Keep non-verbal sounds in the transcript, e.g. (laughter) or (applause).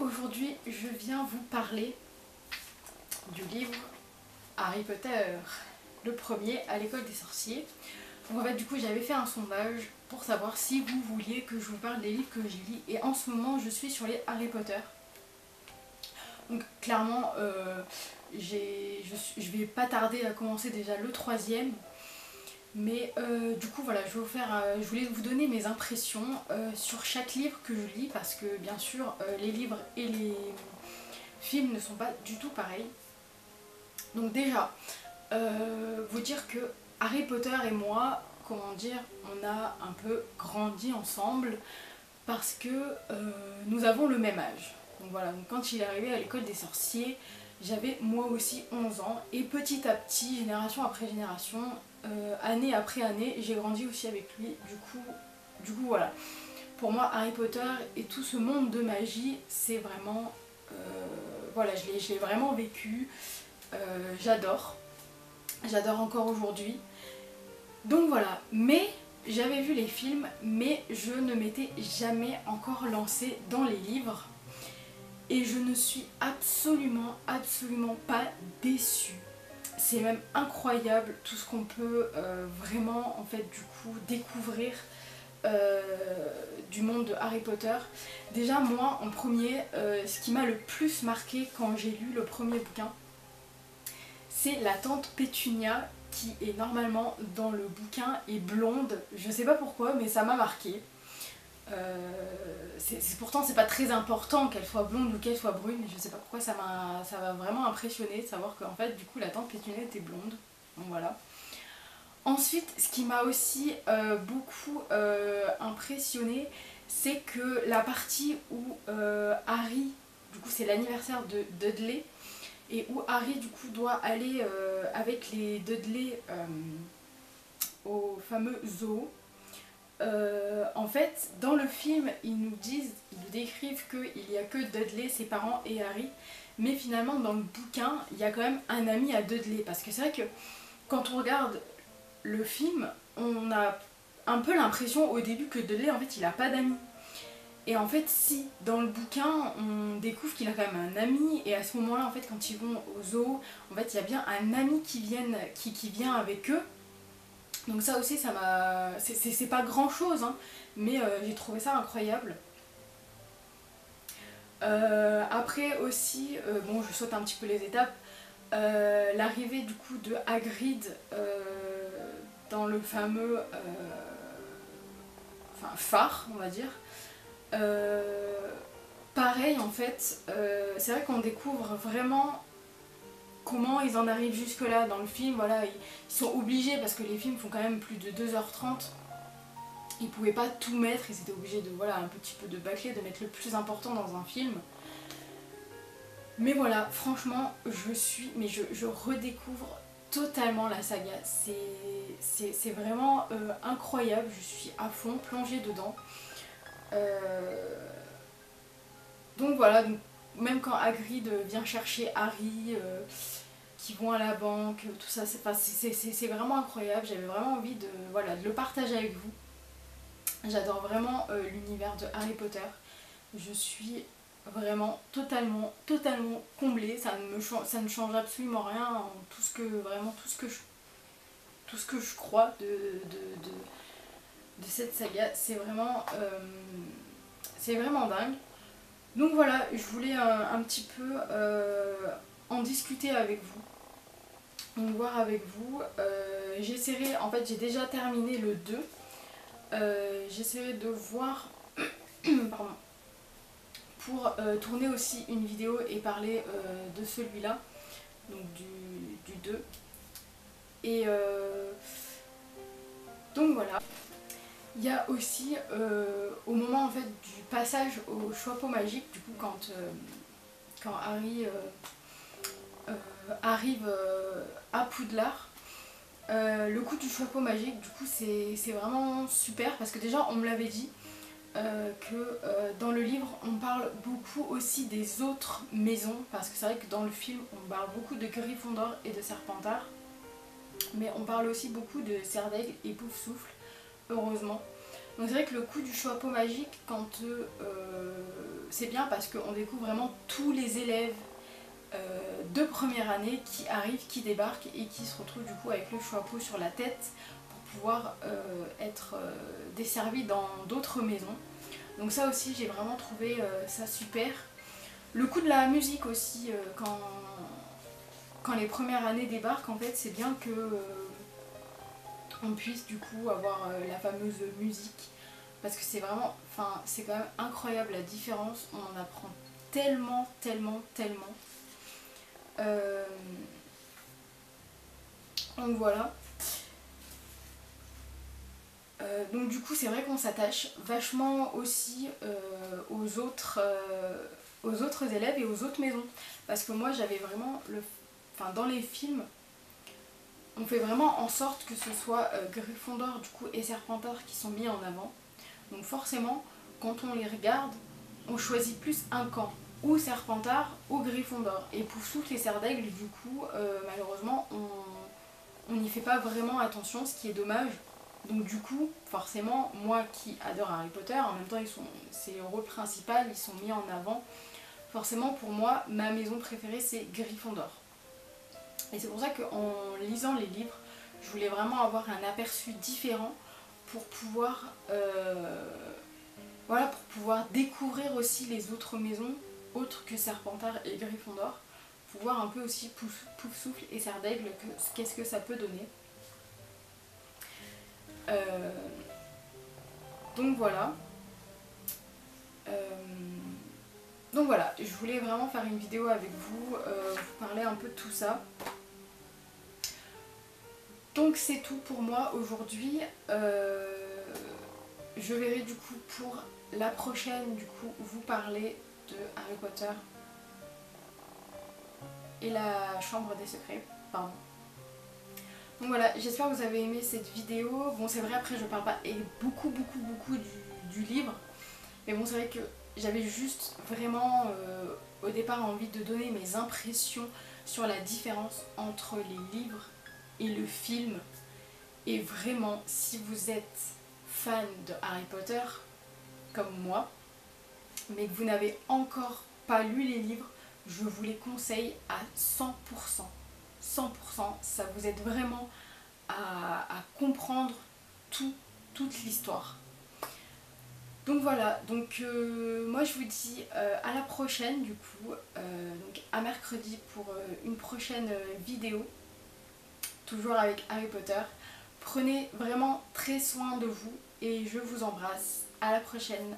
aujourd'hui je viens vous parler du livre Harry Potter, le premier à l'école des sorciers. Donc en fait du coup j'avais fait un sondage pour savoir si vous vouliez que je vous parle des livres que j'ai lis et en ce moment je suis sur les Harry Potter. Donc clairement euh, je vais pas tarder à commencer déjà le troisième mais euh, du coup voilà, euh, je voulais vous donner mes impressions euh, sur chaque livre que je lis parce que bien sûr les livres et les films ne sont pas du tout pareils. Donc déjà, vous dire que Harry Potter et moi, comment dire, on a un peu grandi ensemble parce que nous avons le même âge. Donc voilà, quand il est arrivé à l'école des sorciers, j'avais moi aussi 11 ans et petit à petit, génération après génération, euh, année après année, j'ai grandi aussi avec lui. Du coup, du coup voilà. Pour moi, Harry Potter et tout ce monde de magie, c'est vraiment... Euh, voilà, je l'ai vraiment vécu. Euh, j'adore. J'adore encore aujourd'hui. Donc voilà. Mais j'avais vu les films, mais je ne m'étais jamais encore lancée dans les livres. Et je ne suis absolument, absolument pas déçue c'est même incroyable tout ce qu'on peut euh, vraiment en fait du coup découvrir euh, du monde de Harry Potter. Déjà moi en premier, euh, ce qui m'a le plus marqué quand j'ai lu le premier bouquin, c'est la tante Pétunia qui est normalement dans le bouquin et blonde. Je sais pas pourquoi mais ça m'a marqué. Euh, c'est pourtant c'est pas très important qu'elle soit blonde ou qu'elle soit brune, je sais pas pourquoi ça m'a ça m'a vraiment impressionné de savoir qu'en fait du coup la tante Pétunia était blonde. Donc voilà. Ensuite, ce qui m'a aussi euh, beaucoup euh, impressionné, c'est que la partie où Harry, du coup c'est l'anniversaire de Dudley, et où Harry du coup doit aller avec les Dudley au fameux zoo, euh, en fait, dans le film, ils nous disent, ils nous décrivent qu'il n'y a que Dudley, ses parents et Harry. Mais finalement, dans le bouquin, il y a quand même un ami à Dudley. Parce que c'est vrai que quand on regarde le film, on a un peu l'impression au début que Dudley, en fait, il n'a pas d'amis. Et en fait, si, dans le bouquin, on découvre qu'il a quand même un ami, et à ce moment-là, en fait, quand ils vont au zoo, en fait, il y a bien un ami qui, qui, qui vient avec eux, donc ça aussi, ça m'a... C'est pas grand chose, hein, mais euh, j'ai trouvé ça incroyable. Euh, après aussi, euh, bon je saute un petit peu les étapes, l'arrivée du coup de Hagrid dans le fameux enfin, phare, on va dire. pareil en fait, c'est vrai qu'on découvre vraiment comment ils en arrivent jusque là dans le film, voilà, ils, sont obligés parce que les films font quand même plus de 2h30 ils pouvaient pas tout mettre, ils étaient obligés de voilà un petit peu de bâcler, de mettre le plus important dans un film. Mais voilà, franchement, je suis, mais je, redécouvre totalement la saga. C'est vraiment euh, incroyable, je suis à fond, plongée dedans. Euh, donc voilà, même quand Hagrid vient chercher Harry, euh, qui vont à la banque, tout ça, c'est vraiment incroyable. J'avais vraiment envie de, le partager avec vous. J'adore vraiment euh, l'univers de Harry Potter. Je suis vraiment totalement, totalement comblée. Ça ne, change absolument rien en tout ce que, vraiment, tout ce que je, tout ce que je crois de, cette saga. C'est vraiment, euh, c'est vraiment dingue. Donc voilà, je voulais un, petit peu euh, en discuter avec vous. Donc voir avec vous. Euh, j'essaierai, en fait j'ai déjà terminé le 2. Euh, j'essaierai de voir (coughs) pardon, pour tourner aussi une vidéo et parler de celui-là. Donc du, du 2. Et donc voilà. Il y a aussi euh, au moment en fait du passage au chapeau magique, du coup quand, euh, quand Harry euh, arrive à Poudlard, le coup du chapeau magique du coup c'est vraiment super parce que déjà on me l'avait dit que dans le livre on parle beaucoup aussi des autres maisons parce que c'est vrai que dans le film on parle beaucoup de Gryffondor et de Serpentard mais on parle aussi beaucoup de Serdaigle et Poufsouffle heureusement. Donc c'est vrai que le coup du choix peau magique, quand c'est bien parce qu'on découvre vraiment tous les élèves de première année qui arrivent, qui débarquent et qui se retrouvent du coup avec le choix peau sur la tête pour pouvoir être desservis dans d'autres maisons. Donc ça aussi j'ai vraiment trouvé ça super. Le coup de la musique aussi, quand quand les premières années débarquent, en fait, c'est bien que euh, on puisse du coup avoir euh, la fameuse musique. Parce que c'est vraiment, enfin, c'est quand même incroyable la différence. On en apprend tellement, tellement, tellement. Euh, donc voilà. donc du coup c'est vrai qu'on s'attache vachement aussi aux, autres, aux autres élèves et aux autres maisons. Parce que moi j'avais vraiment le enfin dans les films, on fait vraiment en sorte que ce soit euh, Gryffondor du coup et Serpentard qui sont mis en avant. Donc forcément, quand on les regarde, on choisit plus un camp, ou Serpentard ou Gryffondor. Et pour toutes les serres d'aigle, du coup, euh, malheureusement, on n'y fait pas vraiment attention, ce qui est dommage. Donc du coup, forcément, moi qui adore Harry Potter, en même temps, c'est le rôle principal, ils sont mis en avant. Forcément, pour moi, ma maison préférée, c'est Gryffondor. Et c'est pour ça qu'en lisant les livres, je voulais vraiment avoir un aperçu différent pour pouvoir, euh, voilà, pour pouvoir découvrir aussi les autres maisons, autres que Serpentard et Gryffondor, pour voir un peu aussi Pouf, Souffle et Serre d'Aigle, qu'est-ce que ça peut donner. Euh, donc voilà. Euh, donc voilà, je voulais vraiment faire une vidéo avec vous, vous parler un peu de tout ça. Donc c'est tout pour moi aujourd'hui. Euh, je verrai du coup pour la prochaine du coup vous parler de Harry Potter et la chambre des secrets. Pardon. Donc voilà, j'espère que vous avez aimé cette vidéo. Bon c'est vrai après je parle pas et beaucoup beaucoup beaucoup du, livre. Mais bon c'est vrai que j'avais juste vraiment euh, au départ envie de donner mes impressions sur la différence entre les livres et le film. Et vraiment, si vous êtes fan de Harry Potter, comme moi, mais que vous n'avez encore pas lu les livres, je vous les conseille à 100%. 100%, ça vous aide vraiment à, comprendre tout, toute l'histoire. Donc voilà, donc euh, moi je vous dis euh, à la prochaine du coup, euh, donc à mercredi pour une prochaine vidéo toujours avec Harry Potter. Prenez vraiment très soin de vous et je vous embrasse. À la prochaine